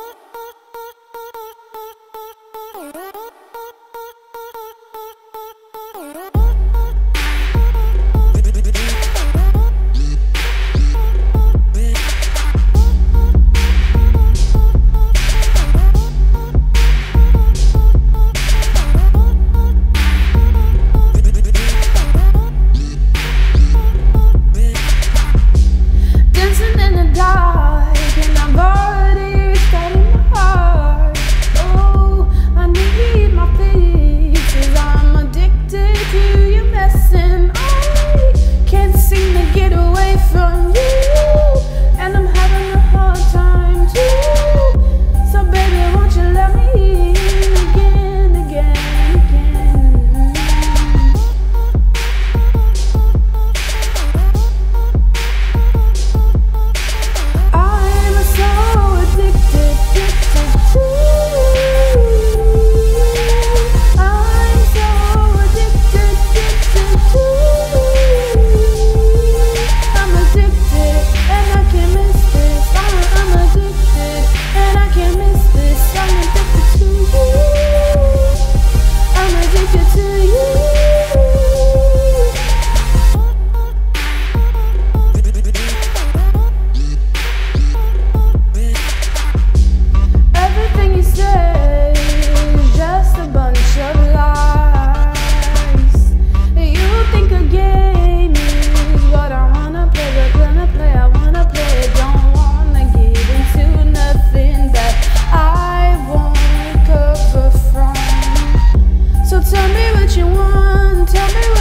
Oh. what you want, tell me